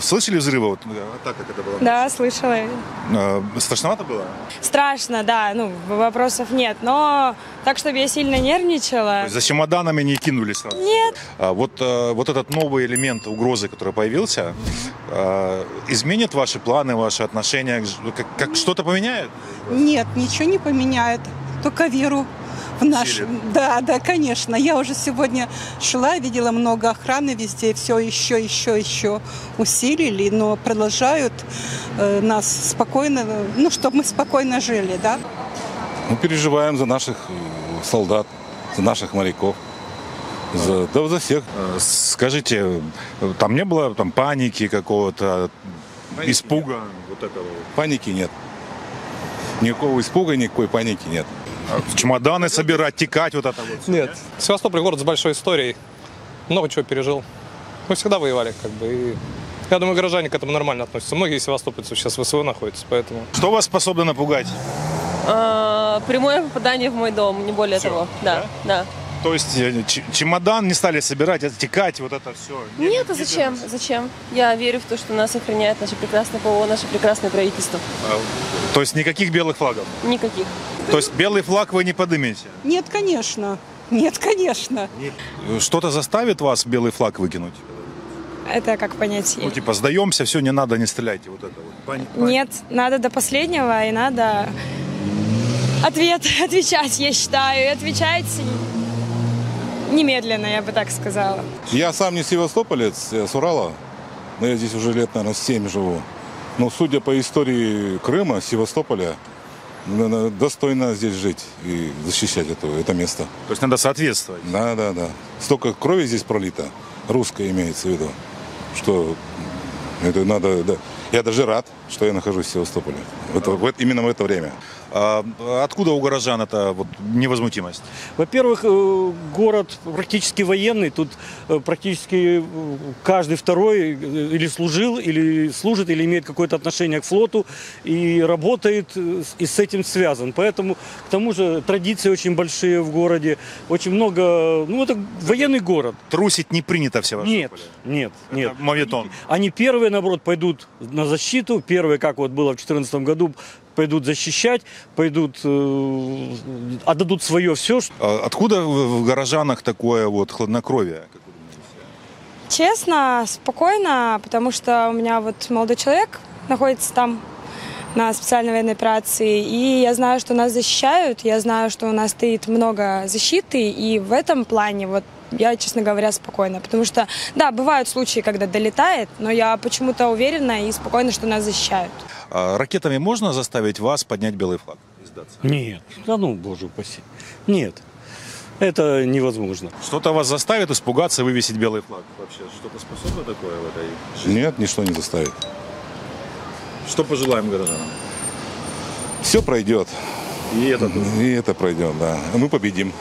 Слышали взрывы? Вот, так как это было? Да, слышала. Э, Страшновато было? Страшно, да, ну, вопросов нет. Но так, чтобы я сильно То нервничала. есть За чемоданами не кинулись сразу? Нет. А Вот, э, вот этот новый элемент угрозы, который появился, э, изменит ваши планы, ваши отношения? ж- Как, как что-то поменяет? Нет, ничего не поменяет. Только веру в наш... Усилит. Да, да, конечно. Я уже сегодня шла, видела много охраны везде, все еще, еще, еще усилили, но продолжают э, нас спокойно, ну, чтобы мы спокойно жили, да. Мы переживаем за наших э, солдат, за наших моряков, за, да за всех. Э, Скажите, э, там не было там паники какого-то, испуга? Вот этого? Паники нет. Никакого испуга, никакой паники нет. А Чемоданы собирать, текать, вот это вот. Нет, Севастополь город с большой историей. Много чего пережил. Мы всегда воевали, как бы. И я думаю, горожане к этому нормально относятся. Многие севастопольцы сейчас в СВО находятся, поэтому... Что вас способно напугать? А, прямое попадание в мой дом, не более того. Да, да. То есть э, чемодан не стали собирать, а текать, вот это все. Нет, а зачем? Зачем? Я верю в то, что нас охраняет наше прекрасное ПО, наше прекрасное правительство. То есть никаких белых флагов? Никаких. То есть белый флаг вы не поднимете? Нет, конечно. Нет, конечно. Что-то заставит вас белый флаг выкинуть? Это как понять? Ну, типа, сдаемся, все, не надо, не стреляйте. Вот это вот. Пани- пани- Нет, надо до последнего, и надо ответ отвечать, я считаю, и отвечать немедленно, я бы так сказала. Я сам не севастополец, я с Урала, но я здесь уже лет, наверное, 7 живу. Но судя по истории Крыма, Севастополя, достойно здесь жить и защищать это, это место. То есть надо соответствовать. Да, да, да. Столько крови здесь пролито, русская имеется в виду, что это надо... да. Я даже рад, что я нахожусь в Севастополе. Это- именно в это время. А откуда у горожан эта вот невозмутимость? Во-первых, э, город практически военный. Тут э, практически э, каждый второй или служил, или служит, или имеет какое-то отношение к флоту и работает и с этим связан. Поэтому, к тому же, традиции очень большие в городе. Очень много... Ну, это военный город. Трусить не принято в Севастополе. Нет, нет, нет. Это моветон. Они первые, наоборот, пойдут на защиту. Первые, как вот было в 2014 году, пойдут защищать, пойдут, э, отдадут свое все, А Откуда в горожанах такое вот хладнокровие? Честно, спокойно, потому что у меня вот молодой человек находится там на специальной военной операции, и я знаю, что нас защищают, я знаю, что у нас стоит много защиты, и в этом плане вот я, честно говоря, спокойна, потому что, да, бывают случаи, когда долетает, но я почему-то уверена и спокойна, что нас защищают. А Ракетами можно заставить вас поднять белый флаг? и сдаться? Нет, да ну, боже упаси. Нет, это невозможно. Что-то вас заставит испугаться и вывесить белый флаг? Вообще, что-то способно такое в этой жизни? Нет, ничто не заставит. Что пожелаем горожанам? Все пройдет. И это тоже. И это пройдет, да. Мы победим.